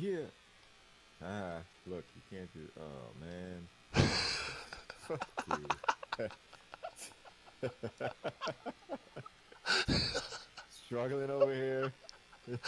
Yeah. Ah, look, you can't do. Oh man. Struggling over here.